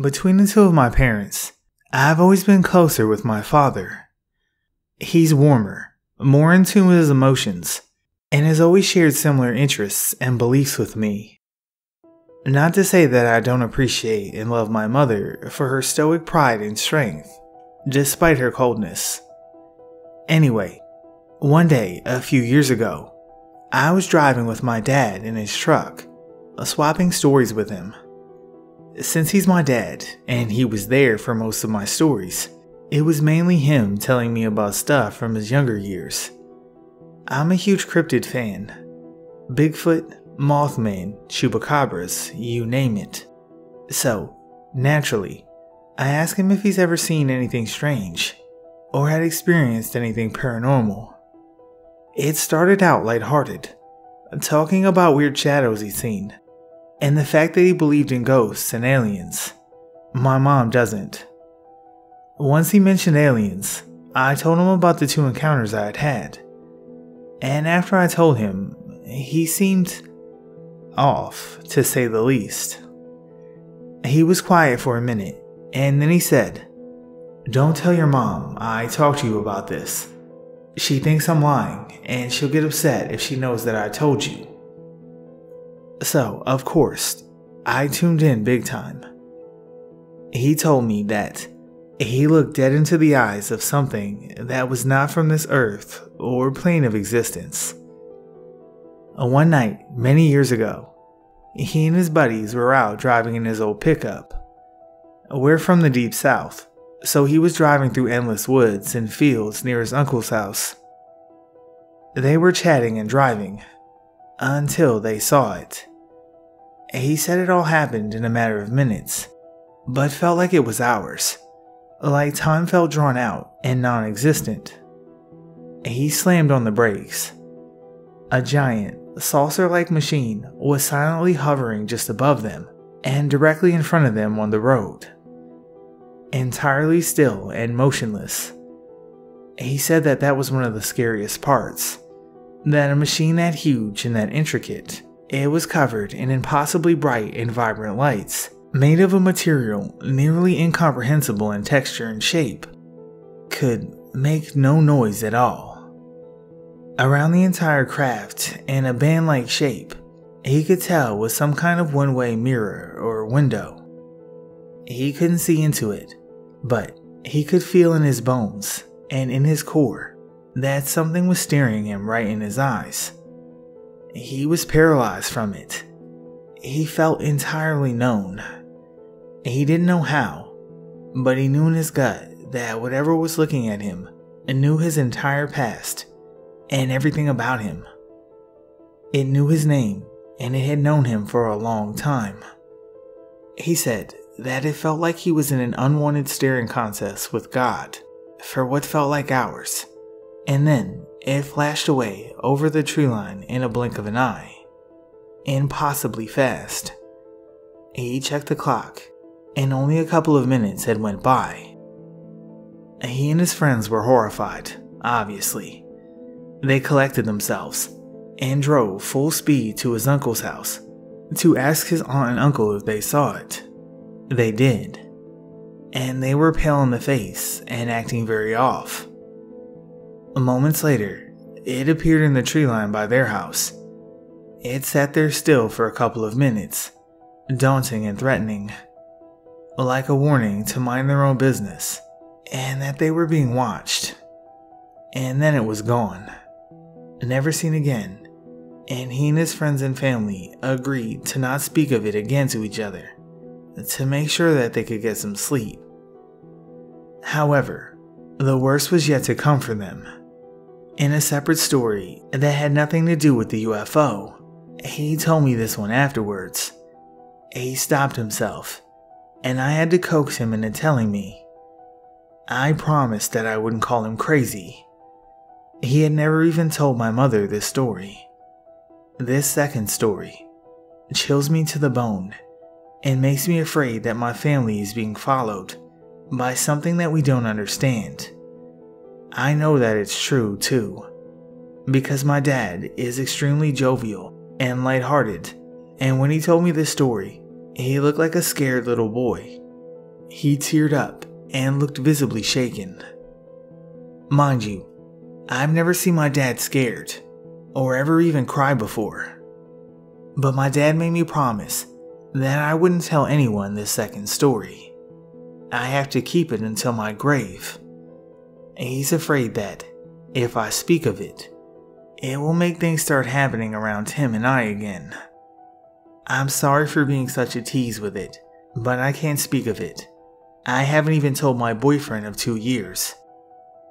Between the two of my parents, I've always been closer with my father. He's warmer, more in tune with his emotions, and has always shared similar interests and beliefs with me. Not to say that I don't appreciate and love my mother for her stoic pride and strength, despite her coldness. Anyway, one day, a few years ago, I was driving with my dad in his truck, swapping stories with him. Since he's my dad, and he was there for most of my stories, it was mainly him telling me about stuff from his younger years. I'm a huge cryptid fan. Bigfoot, Mothman, Chupacabras, you name it. So, naturally, I ask him if he's ever seen anything strange, or had experienced anything paranormal. It started out lighthearted, talking about weird shadows he's seen, and the fact that he believed in ghosts and aliens. My mom doesn't. Once he mentioned aliens, I told him about the two encounters I had had. And after I told him, he seemed off, to say the least. He was quiet for a minute, and then he said, Don't tell your mom I talked to you about this. She thinks I'm lying, and she'll get upset if she knows that I told you. So, of course, I tuned in big time. He told me that he looked dead into the eyes of something that was not from this earth or plane of existence. One night, many years ago, he and his buddies were out driving in his old pickup. We're from the deep south, so he was driving through endless woods and fields near his uncle's house. They were chatting and driving until they saw it. He said it all happened in a matter of minutes, but felt like it was hours, like time felt drawn out and non existent. He slammed on the brakes. A giant, saucer like machine was silently hovering just above them and directly in front of them on the road. Entirely still and motionless. He said that that was one of the scariest parts. That a machine that huge and that intricate it was covered in impossibly bright and vibrant lights, made of a material nearly incomprehensible in texture and shape, could make no noise at all. Around the entire craft, in a band like shape, he could tell was some kind of one way mirror or window. He couldn't see into it, but he could feel in his bones and in his core that something was staring him right in his eyes. He was paralyzed from it. He felt entirely known. He didn't know how, but he knew in his gut that whatever was looking at him knew his entire past and everything about him. It knew his name and it had known him for a long time. He said that it felt like he was in an unwanted staring contest with God for what felt like hours, and then it flashed away over the tree line in a blink of an eye. Impossibly fast. He checked the clock, and only a couple of minutes had went by. He and his friends were horrified, obviously. They collected themselves and drove full speed to his uncle's house to ask his aunt and uncle if they saw it. They did. And they were pale in the face and acting very off. Moments later, it appeared in the tree line by their house. It sat there still for a couple of minutes, daunting and threatening, like a warning to mind their own business and that they were being watched. And then it was gone, never seen again, and he and his friends and family agreed to not speak of it again to each other to make sure that they could get some sleep. However, the worst was yet to come for them in a separate story that had nothing to do with the UFO. He told me this one afterwards. He stopped himself, and I had to coax him into telling me. I promised that I wouldn't call him crazy. He had never even told my mother this story. This second story chills me to the bone and makes me afraid that my family is being followed by something that we don't understand. I know that it's true too, because my dad is extremely jovial and lighthearted, and when he told me this story, he looked like a scared little boy. he teared up and looked visibly shaken. Mind you, I've never seen my dad scared, or ever even cry before. But my dad made me promise that I wouldn't tell anyone this second story. I have to keep it until my grave. He's afraid that, if I speak of it, it will make things start happening around him and I again. I'm sorry for being such a tease with it, but I can't speak of it. I haven't even told my boyfriend of two years.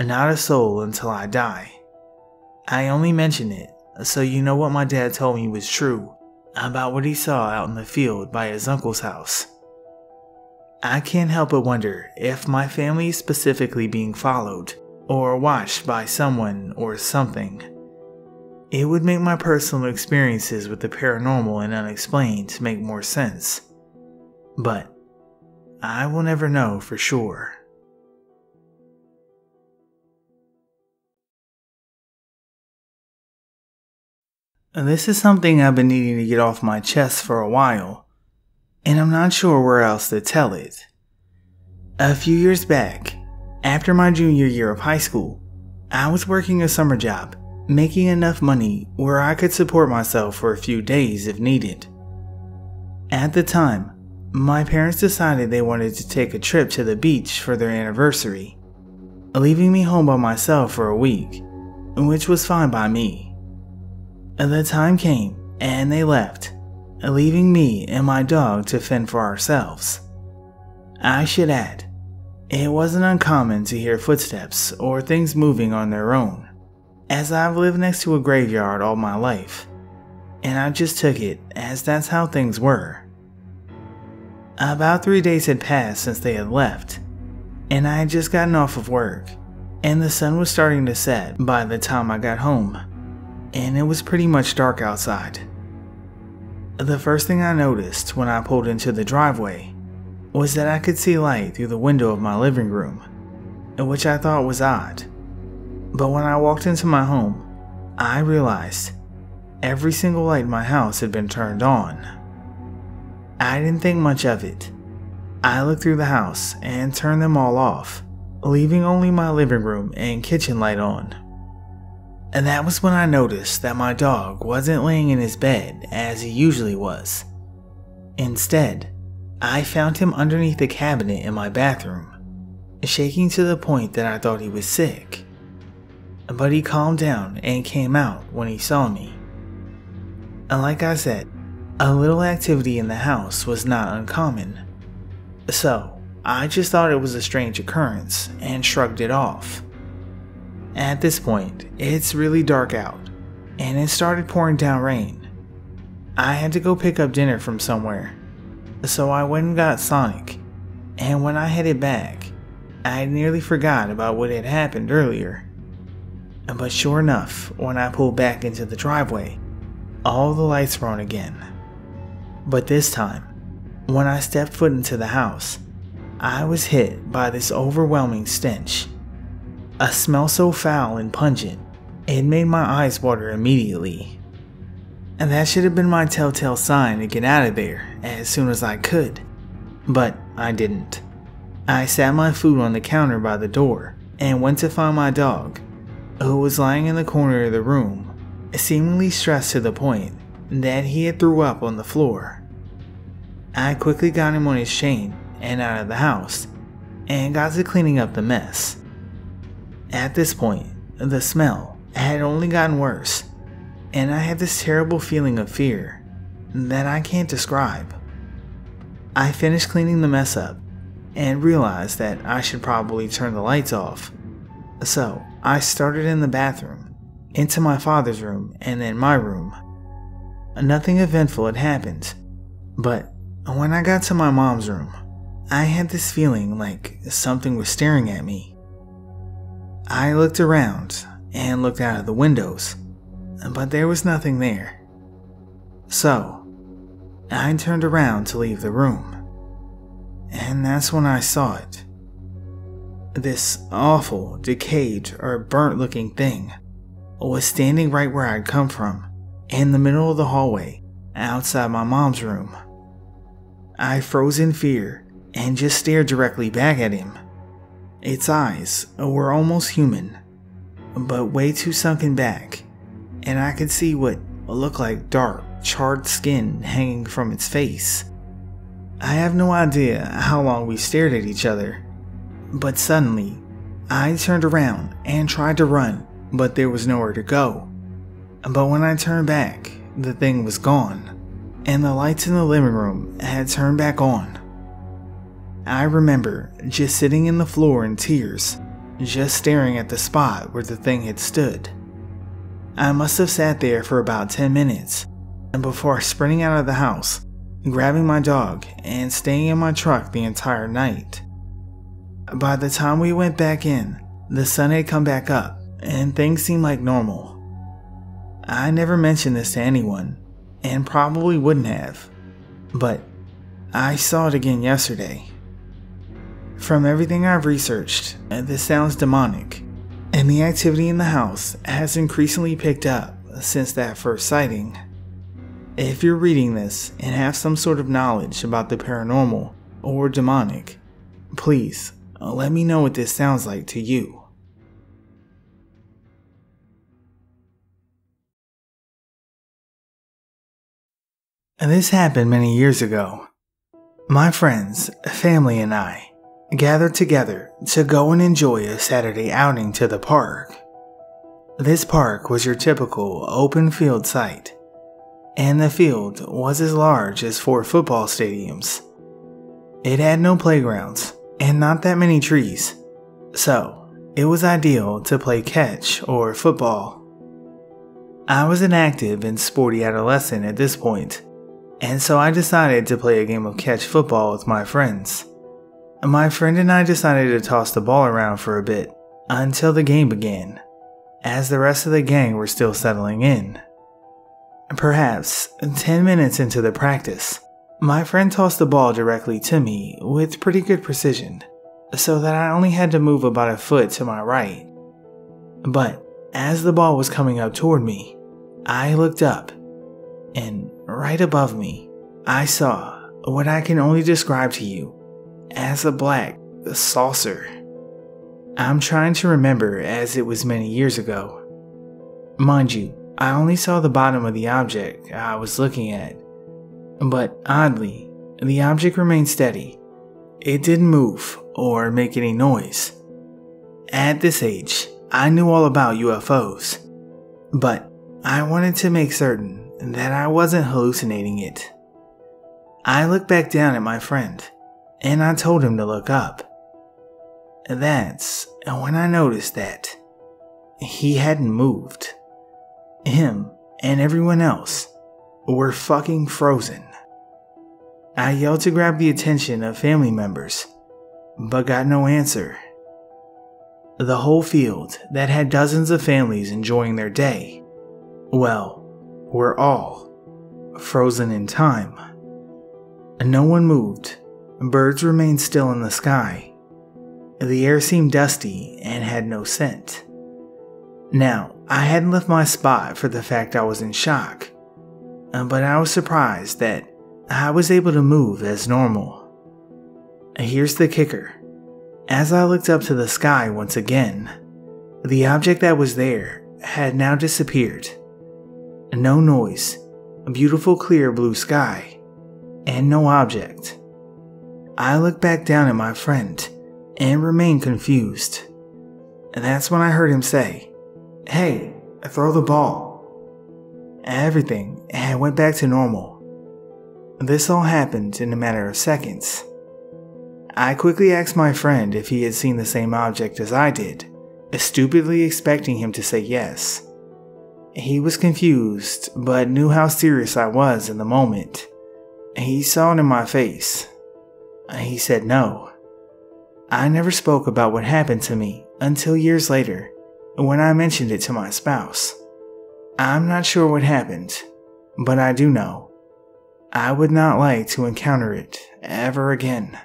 Not a soul until I die. I only mention it so you know what my dad told me was true about what he saw out in the field by his uncle's house. I can't help but wonder if my family is specifically being followed or watched by someone or something. It would make my personal experiences with the paranormal and unexplained make more sense. But I will never know for sure. This is something I've been needing to get off my chest for a while, and I'm not sure where else to tell it. A few years back, after my junior year of high school, I was working a summer job, making enough money where I could support myself for a few days if needed. At the time, my parents decided they wanted to take a trip to the beach for their anniversary, leaving me home by myself for a week, which was fine by me. The time came and they left, leaving me and my dog to fend for ourselves. I should add, it wasn't uncommon to hear footsteps or things moving on their own, as I've lived next to a graveyard all my life, and I just took it as that's how things were. About three days had passed since they had left, and I had just gotten off of work, and the sun was starting to set by the time I got home and it was pretty much dark outside. The first thing I noticed when I pulled into the driveway was that I could see light through the window of my living room, which I thought was odd. But when I walked into my home, I realized every single light in my house had been turned on. I didn't think much of it. I looked through the house and turned them all off, leaving only my living room and kitchen light on. And that was when I noticed that my dog wasn't laying in his bed as he usually was. Instead, I found him underneath the cabinet in my bathroom, shaking to the point that I thought he was sick. But he calmed down and came out when he saw me. And like I said, a little activity in the house was not uncommon. So, I just thought it was a strange occurrence and shrugged it off. At this point, it's really dark out, and it started pouring down rain. I had to go pick up dinner from somewhere, so I went and got Sonic, and when I headed back, I nearly forgot about what had happened earlier. But sure enough, when I pulled back into the driveway, all the lights were on again. But this time, when I stepped foot into the house, I was hit by this overwhelming stench. A smell so foul and pungent, it made my eyes water immediately. And that should have been my telltale sign to get out of there as soon as I could. But I didn't. I sat my food on the counter by the door and went to find my dog, who was lying in the corner of the room, seemingly stressed to the point that he had threw up on the floor. I quickly got him on his chain and out of the house and got to cleaning up the mess. At this point, the smell had only gotten worse, and I had this terrible feeling of fear that I can't describe. I finished cleaning the mess up and realized that I should probably turn the lights off. So I started in the bathroom, into my father's room, and then my room. Nothing eventful had happened, but when I got to my mom's room, I had this feeling like something was staring at me. I looked around and looked out of the windows, but there was nothing there. So, I turned around to leave the room. And that's when I saw it. This awful, decayed, or burnt looking thing was standing right where I'd come from, in the middle of the hallway, outside my mom's room. I froze in fear and just stared directly back at him. Its eyes were almost human, but way too sunken back, and I could see what looked like dark, charred skin hanging from its face. I have no idea how long we stared at each other, but suddenly I turned around and tried to run, but there was nowhere to go. But when I turned back, the thing was gone, and the lights in the living room had turned back on. I remember just sitting in the floor in tears, just staring at the spot where the thing had stood. I must have sat there for about 10 minutes, and before sprinting out of the house, grabbing my dog, and staying in my truck the entire night. By the time we went back in, the sun had come back up, and things seemed like normal. I never mentioned this to anyone, and probably wouldn't have, but I saw it again yesterday. From everything I've researched, uh, this sounds demonic, and the activity in the house has increasingly picked up since that first sighting. If you're reading this and have some sort of knowledge about the paranormal or demonic, please uh, let me know what this sounds like to you. This happened many years ago. My friends, family, and I gathered together to go and enjoy a Saturday outing to the park. This park was your typical open field site, and the field was as large as four football stadiums. It had no playgrounds and not that many trees, so it was ideal to play catch or football. I was an active and sporty adolescent at this point, and so I decided to play a game of catch football with my friends. My friend and I decided to toss the ball around for a bit until the game began, as the rest of the gang were still settling in. Perhaps 10 minutes into the practice, my friend tossed the ball directly to me with pretty good precision, so that I only had to move about a foot to my right. But as the ball was coming up toward me, I looked up, and right above me, I saw what I can only describe to you as a black saucer. I'm trying to remember as it was many years ago. Mind you, I only saw the bottom of the object I was looking at, but oddly, the object remained steady. It didn't move or make any noise. At this age, I knew all about UFOs, but I wanted to make certain that I wasn't hallucinating it. I looked back down at my friend and I told him to look up. That's when I noticed that he hadn't moved. Him and everyone else were fucking frozen. I yelled to grab the attention of family members, but got no answer. The whole field that had dozens of families enjoying their day, well, were all frozen in time. No one moved Birds remained still in the sky. The air seemed dusty and had no scent. Now, I hadn't left my spot for the fact I was in shock, uh, but I was surprised that I was able to move as normal. Here's the kicker. As I looked up to the sky once again, the object that was there had now disappeared. No noise, a beautiful clear blue sky, and no object. I looked back down at my friend and remained confused. And that's when I heard him say, Hey, throw the ball. Everything had went back to normal. This all happened in a matter of seconds. I quickly asked my friend if he had seen the same object as I did, stupidly expecting him to say yes. He was confused, but knew how serious I was in the moment. He saw it in my face he said no. I never spoke about what happened to me until years later when I mentioned it to my spouse. I'm not sure what happened, but I do know I would not like to encounter it ever again.